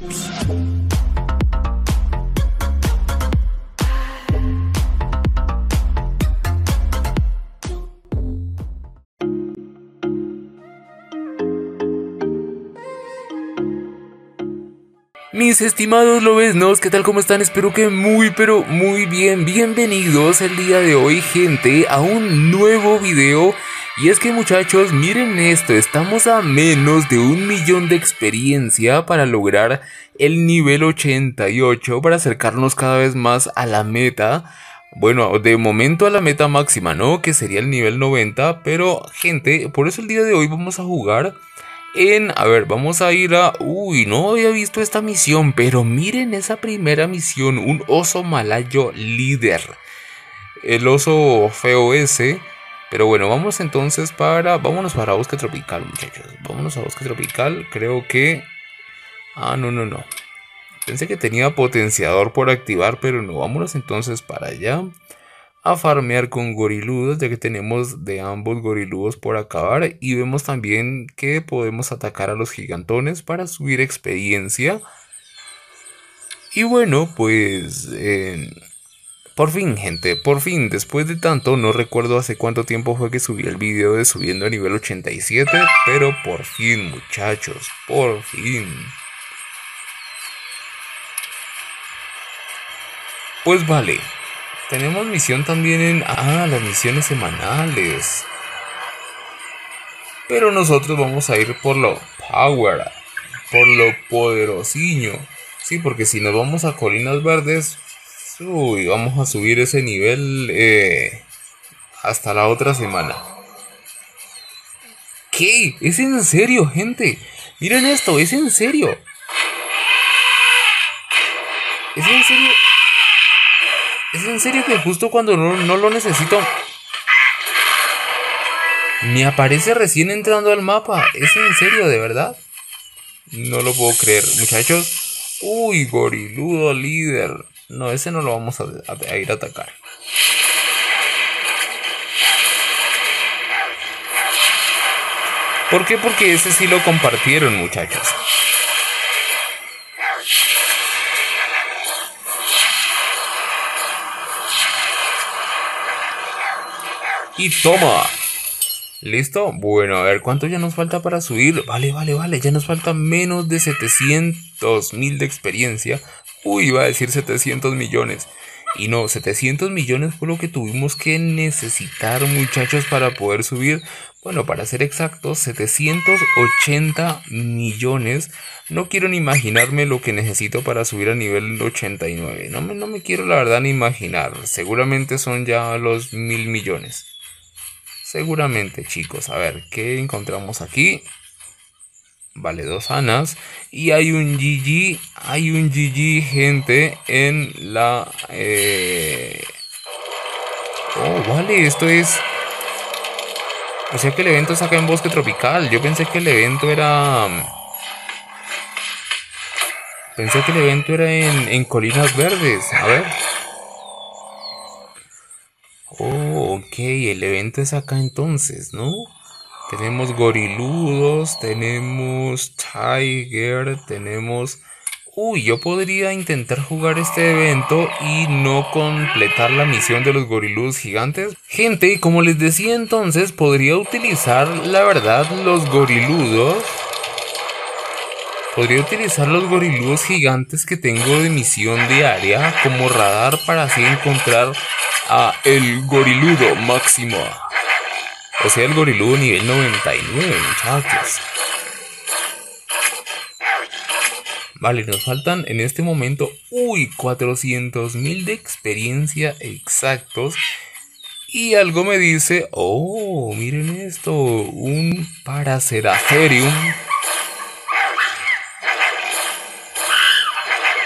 Mis estimados lobesnos, ¿qué tal? ¿Cómo están? Espero que muy pero muy bien. Bienvenidos el día de hoy, gente, a un nuevo video. Y es que muchachos, miren esto, estamos a menos de un millón de experiencia para lograr el nivel 88, para acercarnos cada vez más a la meta. Bueno, de momento a la meta máxima, ¿no? Que sería el nivel 90. Pero, gente, por eso el día de hoy vamos a jugar en... A ver, vamos a ir a... Uy, no había visto esta misión, pero miren esa primera misión, un oso malayo líder. El oso feo ese. Pero bueno, vamos entonces para... Vámonos para Bosque Tropical, muchachos. Vámonos a Bosque Tropical. Creo que... Ah, no, no, no. Pensé que tenía potenciador por activar, pero no. Vámonos entonces para allá a farmear con goriludos ya que tenemos de ambos goriludos por acabar y vemos también que podemos atacar a los gigantones para subir experiencia y bueno pues por fin gente por fin después de tanto no recuerdo hace cuánto tiempo fue que subí el video de subiendo a nivel 87 pero por fin muchachos por fin pues vale tenemos misión también en... Ah, las misiones semanales. Pero nosotros vamos a ir por lo power. Por lo poderosiño. Sí, porque si nos vamos a Colinas Verdes... Uy, vamos a subir ese nivel eh, hasta la otra semana. ¿Qué? ¿Es en serio, gente? Miren esto, es en serio. ¿Es en serio? ¿Es en serio que justo cuando no, lo necesito me aparece recién entrando al mapa? ¿Es en serio, de verdad? No lo puedo creer. Muchachos. Uy, goriludo líder. No, ese no lo vamos a, ir a atacar. ¿Por qué? Porque ese sí lo compartieron, muchachos. Y toma. ¿Listo? Bueno, a ver, ¿cuánto ya nos falta para subir? Vale, vale, vale, ya nos falta menos de 700 mil de experiencia. Uy, iba a decir 700 millones. Y no, 700 millones fue lo que tuvimos que necesitar, muchachos, para poder subir. Bueno, para ser exactos, 780 millones. No quiero ni imaginarme lo que necesito para subir a nivel 89. No me, no me quiero la verdad ni imaginar. Seguramente son ya los mil millones. Seguramente, chicos. A ver, ¿qué encontramos aquí? Vale, dos anas. Y hay un GG. Hay un GG, gente, en la... Eh... Oh, vale, esto es... O sea que el evento es acá en Bosque Tropical. Yo pensé que el evento era... Pensé que el evento era en, en Colinas Verdes. A ver. Oh, ok, el evento es acá entonces, ¿no? Tenemos goriludos, tenemos tiger, tenemos... Uy, yo podría intentar jugar este evento y no completar la misión de los goriludos gigantes. Gente, como les decía entonces, podría utilizar, la verdad, los goriludos. Podría utilizar los goriludos gigantes que tengo de misión diaria como radar para así encontrar a el goriludo máximo. O sea, el goriludo nivel 99, muchachos. Vale, nos faltan en este momento, uy, 400 mil de experiencia exactos. Y algo me dice, oh, miren esto, un Paraceraferium.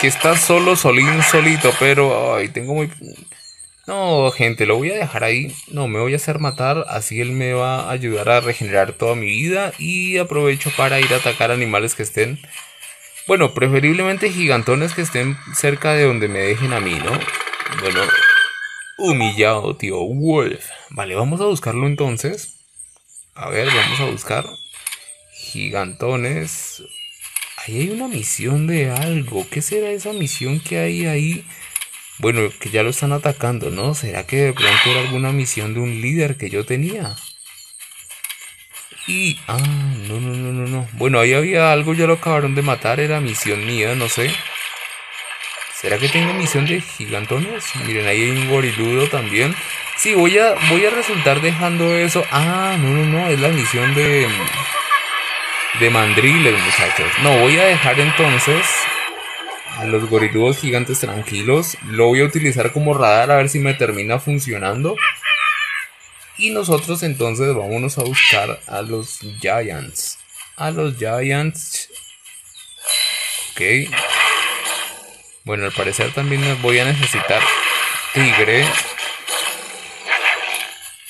Que está solo, solín, solito, pero, ay, tengo muy... No, gente, lo voy a dejar ahí. No, me voy a hacer matar. Así él me va a ayudar a regenerar toda mi vida. Y aprovecho para ir a atacar animales que estén. Bueno, preferiblemente gigantones que estén cerca de donde me dejen a mí, ¿no? Bueno, humillado, tío Wolf. Vale, vamos a buscarlo entonces. A ver, vamos a buscar gigantones. ahí hay una misión de algo. ¿Qué será esa misión que hay ahí? Bueno, que ya lo están atacando, ¿no? ¿Será que de pronto era alguna misión de un líder que yo tenía? Y... Ah, no, no, no, no, no. Bueno, ahí había algo, ya lo acabaron de matar, era misión mía, no sé. ¿Será que tengo misión de gigantones? Miren, ahí hay un goriludo también. Sí, voy a, voy a resultar dejando eso. Ah, no, no, no, es la misión de... De mandriles, muchachos. No, voy a dejar entonces a los goriludos gigantes tranquilos. Lo voy a utilizar como radar a ver si me termina funcionando. Y nosotros entonces vámonos a buscar a los Giants. A los Giants. Ok. Bueno, al parecer también voy a necesitar tigre.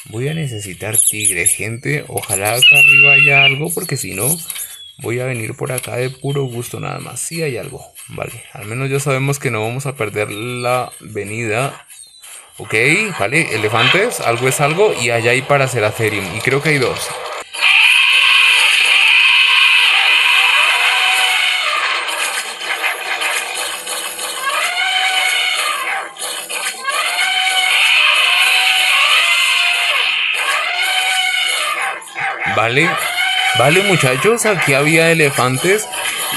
Voy a necesitar tigre, gente. Ojalá acá arriba haya algo, porque si no, voy a venir por acá de puro gusto nada más. Si hay algo, vale. Al menos ya sabemos que no vamos a perder la venida. Ok, vale. Elefantes, algo es algo. Y allá hay para Seratherium. Y creo que hay dos. Vale, vale muchachos, aquí había elefantes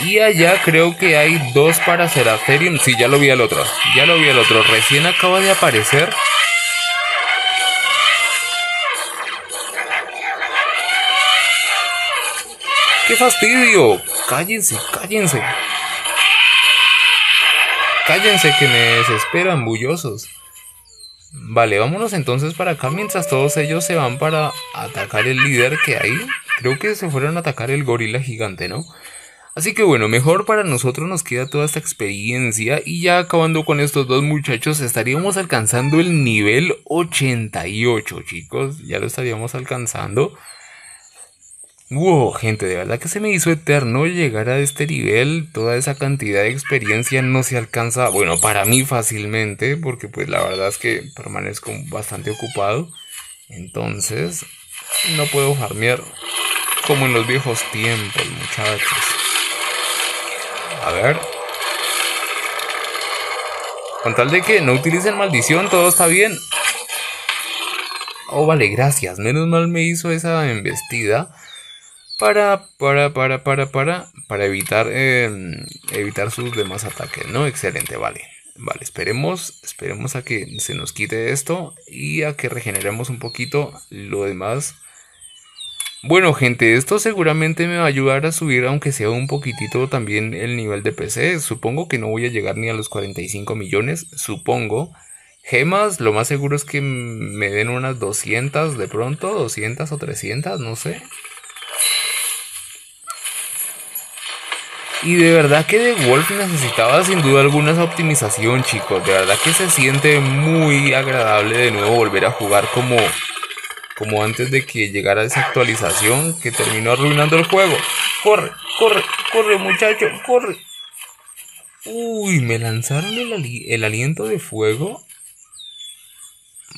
y allá creo que hay dos para. Sí, ya lo vi el otro, ya lo vi el otro, recién acaba de aparecer. ¡Qué fastidio! Cállense, cállense. Cállense que me desesperan, bullosos. Vale, vámonos entonces para acá mientras todos ellos se van para atacar el líder que hay. Creo que se fueron a atacar el gorila gigante, ¿no? Así que bueno, mejor para nosotros nos queda toda esta experiencia y ya acabando con estos dos muchachos estaríamos alcanzando el nivel 88, chicos. Ya lo estaríamos alcanzando. Wow, gente, de verdad que se me hizo eterno llegar a este nivel. Toda esa cantidad de experiencia no se alcanza, bueno, para mí fácilmente, porque pues la verdad es que permanezco bastante ocupado. Entonces, no puedo farmear como en los viejos tiempos, muchachos. A ver. Con tal de que no utilicen maldición, todo está bien. Oh, vale, gracias. Menos mal me hizo esa embestida para, para, para, para, para, para evitar, em, evitar sus demás ataques, ¿no? Excelente, vale. Vale, esperemos, esperemos a que se nos quite esto y a que regeneremos un poquito lo demás. Bueno gente, esto seguramente me va a ayudar a subir aunque sea un poquitito también el nivel de PC. Supongo que no voy a llegar ni a los 45 millones, supongo. Gemas, lo más seguro es que me den unas 200 de pronto, 200 o 300, no sé. Y de verdad que The Wolf necesitaba sin duda alguna esa optimización, chicos. De verdad que se siente muy agradable de nuevo volver a jugar como, como antes de que llegara esa actualización que terminó arruinando el juego. Corre, corre, corre muchacho, corre. Uy, me lanzaron el, el aliento de fuego.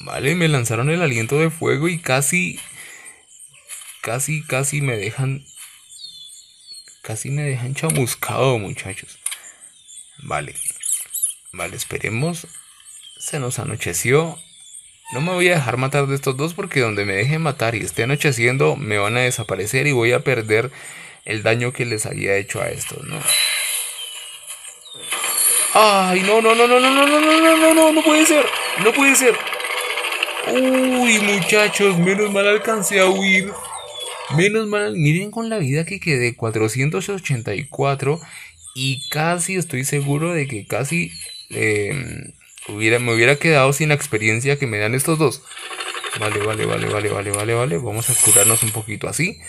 Vale, me lanzaron el aliento de fuego y casi, casi, casi me dejan Casi me dejan chamuscado, muchachos. Vale. Vale, esperemos. Se nos anocheció. No me voy a dejar matar de estos dos porque donde me deje matar y esté anocheciendo me van a desaparecer y voy a perder el daño que les había hecho a estos, ¿no? Ay, no, no, no, no, no, no, no, no, no, no, no, no puede ser. No puede ser. Uy, muchachos, menos mal alcancé a huir. Menos mal, miren con la vida que quedé, 484 y casi estoy seguro de que casi em, hubiera, me hubiera quedado sin la experiencia que me dan estos dos. Vale, vale, vale, vale, vale, vale, vale. Vamos a curarnos un poquito así.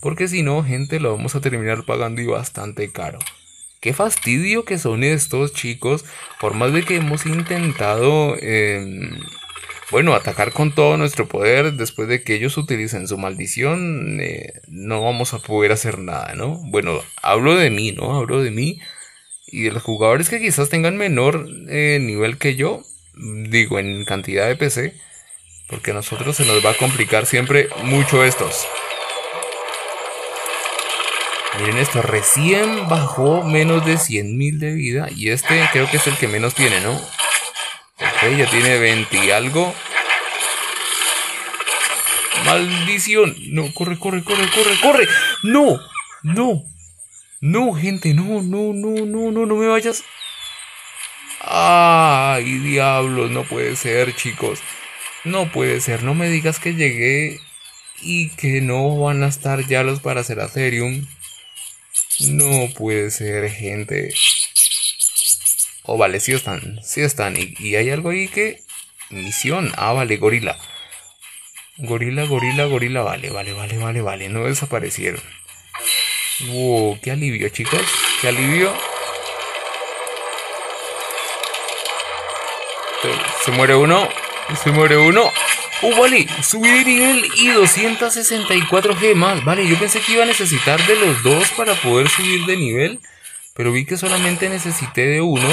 Porque si no, gente, lo vamos a terminar pagando y bastante caro. Qué fastidio que son estos chicos. Por más de que hemos intentado... Eh, bueno, atacar con todo nuestro poder después de que ellos utilicen su maldición, eh, no vamos a poder hacer nada, ¿no? Bueno, hablo de mí, ¿no? Hablo de mí y los jugadores que quizás tengan menor eh, nivel que yo, digo, en cantidad de PC, porque a nosotros se nos va a complicar siempre mucho estos. Miren esto, recién bajó menos de 100.000 de vida. Y este creo que es el que menos tiene, ¿no? Ok, ya tiene 20 y algo. ¡Maldición! No, corre, corre, corre, corre, corre. ¡No! ¡No! No, gente, no, no, no, no, no, no me vayas. ¡Ay, diablos! No puede ser, chicos. No puede ser. No me digas que llegué y que no van a estar ya los para hacer Ethereum. No puede ser, gente. Oh, vale, sí están, sí están. Y, hay algo ahí que... Misión. Ah, vale, gorila. Gorila, gorila, gorila. Vale, vale, vale, vale, vale. No desaparecieron. Wow, qué alivio, chicos. Qué alivio. Se muere uno. Se muere uno. ¡Oh, vale! Subí de nivel y 264 gemas. Vale, yo pensé que iba a necesitar de los dos para poder subir de nivel. Pero vi que solamente necesité de uno.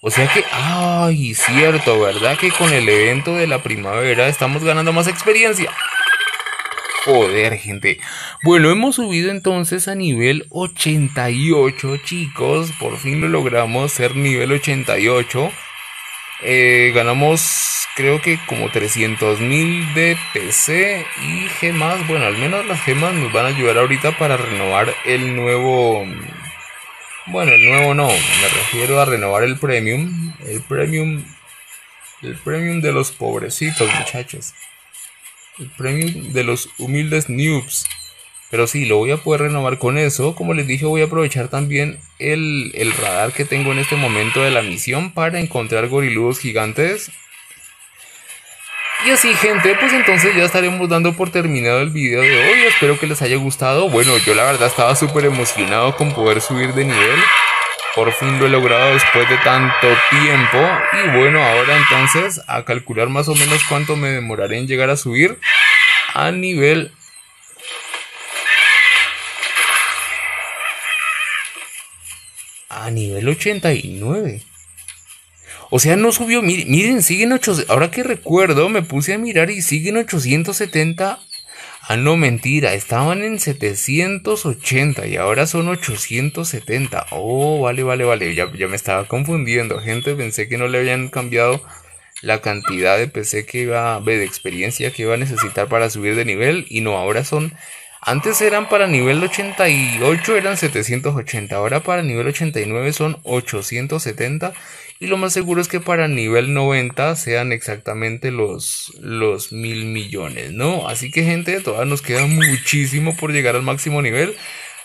O sea que... ¡Ay! Cierto, ¿verdad? Que con el evento de la primavera estamos ganando más experiencia. Joder, gente. Bueno, hemos subido entonces a nivel 88, chicos. Por fin lo logramos ser nivel 88. Eh, ganamos creo que como 300 mil de PC y gemas. Bueno, al menos las gemas nos van a ayudar ahorita para renovar el nuevo... Bueno, el nuevo no, me refiero a renovar el premium. El premium... El premium de los pobrecitos muchachos. El premium de los humildes noobs. Pero sí, lo voy a poder renovar con eso. Como les dije, voy a aprovechar también el, radar que tengo en este momento de la misión para encontrar goriludos gigantes. Y así gente, pues entonces ya estaremos dando por terminado el video de hoy. Espero que les haya gustado. Bueno, yo la verdad estaba súper emocionado con poder subir de nivel. Por fin lo he logrado después de tanto tiempo. Y bueno, ahora entonces a calcular más o menos cuánto me demoraré en llegar a subir a nivel a nivel 89. O sea, no subió. Miren, siguen 800. Ahora que recuerdo, me puse a mirar y siguen 870. Ah, no, mentira. Estaban en 780 y ahora son 870. Oh, vale, vale, vale. Ya, ya me estaba confundiendo. Gente, pensé que no le habían cambiado la cantidad de PC que iba. de experiencia que iba a necesitar para subir de nivel. Y no, ahora son antes eran para nivel 88 eran 780, ahora para nivel 89 son 870 y lo más seguro es que para nivel 90 sean exactamente los, los mil millones, ¿no? Así que gente, todavía nos queda muchísimo por llegar al máximo nivel.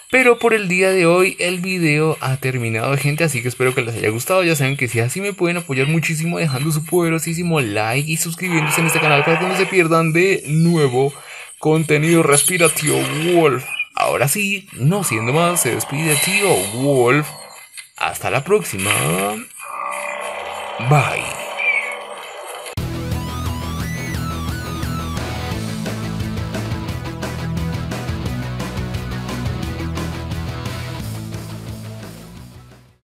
Pero por el día de hoy el video ha terminado gente, así que espero que les haya gustado. Ya saben que si así me pueden apoyar muchísimo dejando su poderosísimo like y suscribiéndose en este canal para que no se pierdan de nuevo contenido respirativo Wolf. Ahora sí, no siendo más, se despide tío Wolf. Hasta la próxima. Bye.